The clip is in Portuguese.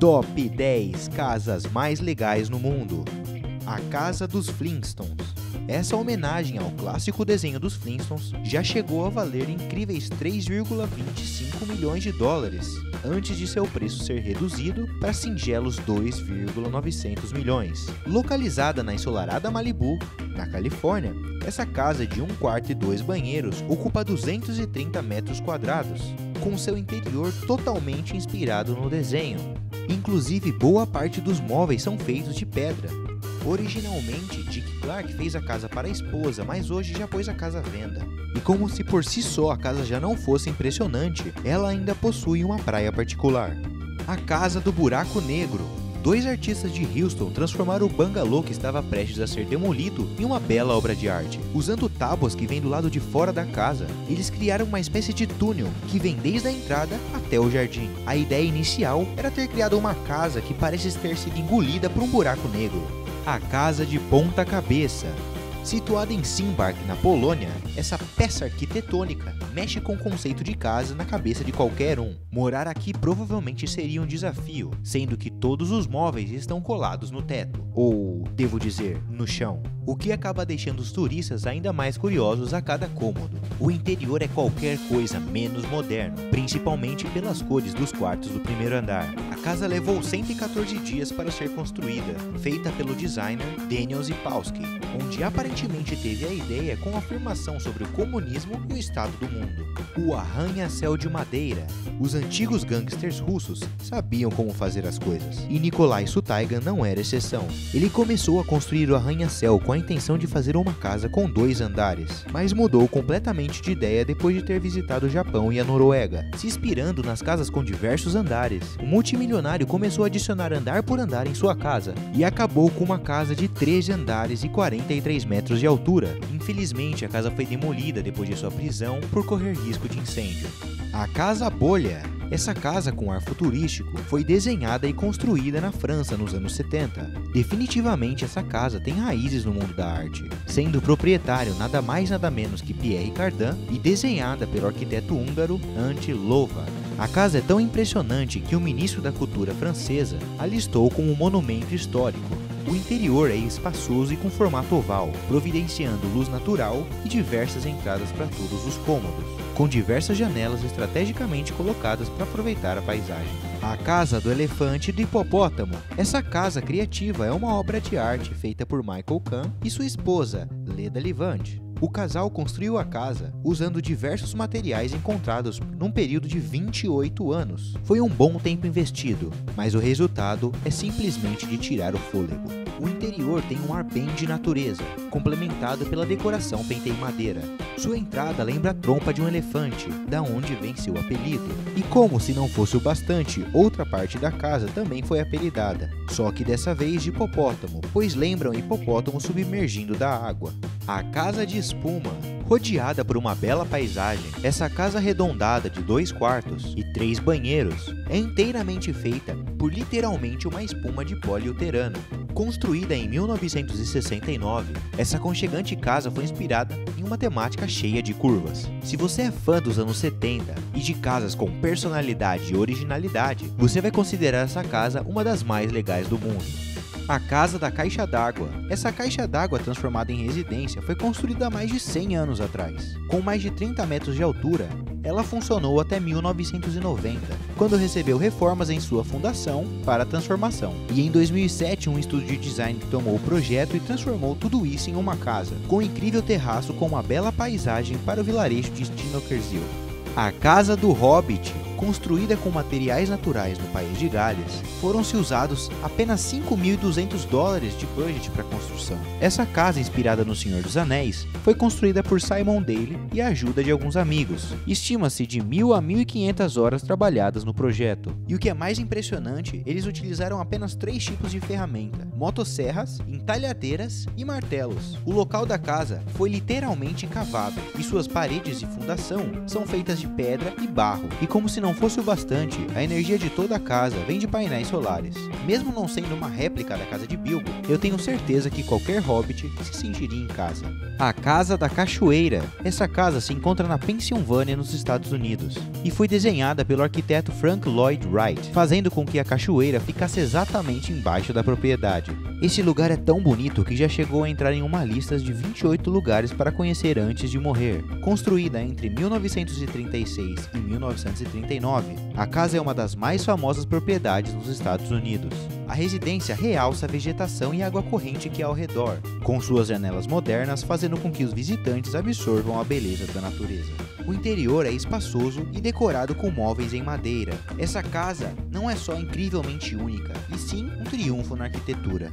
Top 10 casas mais legais no mundo. A Casa dos Flintstones. Essa homenagem ao clássico desenho dos Flintstones já chegou a valer incríveis 3,25 milhões de dólares, antes de seu preço ser reduzido para singelos 2,900 milhões. Localizada na ensolarada Malibu, na Califórnia, essa casa de um quarto e dois banheiros ocupa 230 metros quadrados, com seu interior totalmente inspirado no desenho. Inclusive, boa parte dos móveis são feitos de pedra. Originalmente, Dick Clark fez a casa para a esposa, mas hoje já pôs a casa à venda. E como se por si só a casa já não fosse impressionante, ela ainda possui uma praia particular. A Casa do Buraco Negro. Dois artistas de Houston transformaram o bangalô que estava prestes a ser demolido em uma bela obra de arte. Usando tábuas que vêm do lado de fora da casa, eles criaram uma espécie de túnel que vem desde a entrada até o jardim. A ideia inicial era ter criado uma casa que parece ter sido engolida por um buraco negro. A Casa de Ponta Cabeça. Situada em Simbark, na Polônia, essa peça arquitetônica mexe com o conceito de casa na cabeça de qualquer um. Morar aqui provavelmente seria um desafio, sendo que todos os móveis estão colados no teto, ou, devo dizer, no chão, o que acaba deixando os turistas ainda mais curiosos a cada cômodo. O interior é qualquer coisa menos moderno, principalmente pelas cores dos quartos do primeiro andar. Casa levou 114 dias para ser construída, feita pelo designer Daniel Zipowski, onde aparentemente teve a ideia com afirmação sobre o comunismo e o estado do mundo. O arranha-céu de madeira. Os antigos gangsters russos sabiam como fazer as coisas, e Nikolai Sutaiga não era exceção. Ele começou a construir o arranha-céu com a intenção de fazer uma casa com dois andares, mas mudou completamente de ideia depois de ter visitado o Japão e a Noruega. Se inspirando nas casas com diversos andares, o multimilionário começou a adicionar andar por andar em sua casa e acabou com uma casa de 13 andares e 43 metros de altura. Infelizmente, a casa foi demolida depois de sua prisão por correr risco de incêndio. A Casa Bolha. Essa casa com ar futurístico foi desenhada e construída na França nos anos 70. Definitivamente essa casa tem raízes no mundo da arte, sendo proprietário nada mais nada menos que Pierre Cardin e desenhada pelo arquiteto húngaro Ante Lovac. A casa é tão impressionante que o ministro da Cultura francesa a listou como um monumento histórico. O interior é espaçoso e com formato oval, providenciando luz natural e diversas entradas para todos os cômodos, com diversas janelas estrategicamente colocadas para aproveitar a paisagem. A Casa do Elefante e do Hipopótamo. Essa casa criativa é uma obra de arte feita por Michael Kahn e sua esposa, Leda Levante. O casal construiu a casa usando diversos materiais encontrados num período de 28 anos. Foi um bom tempo investido, mas o resultado é simplesmente de tirar o fôlego. O interior tem um ar bem de natureza, complementado pela decoração feita em madeira. Sua entrada lembra a trompa de um elefante, da onde vem seu apelido. E como se não fosse o bastante, outra parte da casa também foi apelidada, só que dessa vez de hipopótamo, pois lembram hipopótamo submergindo da água. A Casa de Espuma. Rodeada por uma bela paisagem, essa casa arredondada de dois quartos e três banheiros é inteiramente feita por literalmente uma espuma de poliuterano. Construída em 1969, essa aconchegante casa foi inspirada em uma temática cheia de curvas. Se você é fã dos anos 70 e de casas com personalidade e originalidade, você vai considerar essa casa uma das mais legais do mundo. A Casa da Caixa d'Água. Essa caixa d'água transformada em residência foi construída há mais de 100 anos atrás. Com mais de 30 metros de altura, ela funcionou até 1990, quando recebeu reformas em sua fundação para a transformação. E em 2007, um estúdio de design tomou o projeto e transformou tudo isso em uma casa, com um incrível terraço com uma bela paisagem para o vilarejo de Stinokersville. A Casa do Hobbit, construída com materiais naturais no país de Gales, foram-se usados apenas 5.200 dólares de budget para a construção. Essa casa, inspirada no Senhor dos Anéis, foi construída por Simon Daly e a ajuda de alguns amigos. Estima-se de 1.000 a 1.500 horas trabalhadas no projeto. E o que é mais impressionante, eles utilizaram apenas três tipos de ferramenta: motosserras, entalhadeiras e martelos. O local da casa foi literalmente cavado e suas paredes de fundação são feitas de pedra e barro. E como se não não fosse o bastante, a energia de toda a casa vem de painéis solares. Mesmo não sendo uma réplica da casa de Bilbo, eu tenho certeza que qualquer hobbit se sentiria em casa. A Casa da Cachoeira. Essa casa se encontra na Pensilvânia, nos Estados Unidos, e foi desenhada pelo arquiteto Frank Lloyd Wright, fazendo com que a cachoeira ficasse exatamente embaixo da propriedade. Esse lugar é tão bonito que já chegou a entrar em uma lista de 28 lugares para conhecer antes de morrer. Construída entre 1936 e 1939, a casa é uma das mais famosas propriedades nos Estados Unidos. A residência realça a vegetação e água corrente que há ao redor, com suas janelas modernas fazendo com que os visitantes absorvam a beleza da natureza. O interior é espaçoso e decorado com móveis em madeira. Essa casa não é só incrivelmente única, e sim um triunfo na arquitetura.